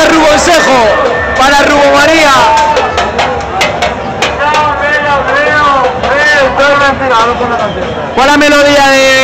Desde Victoria Rubonsejo. Para Rubo María. ¿Cuál es la melodía de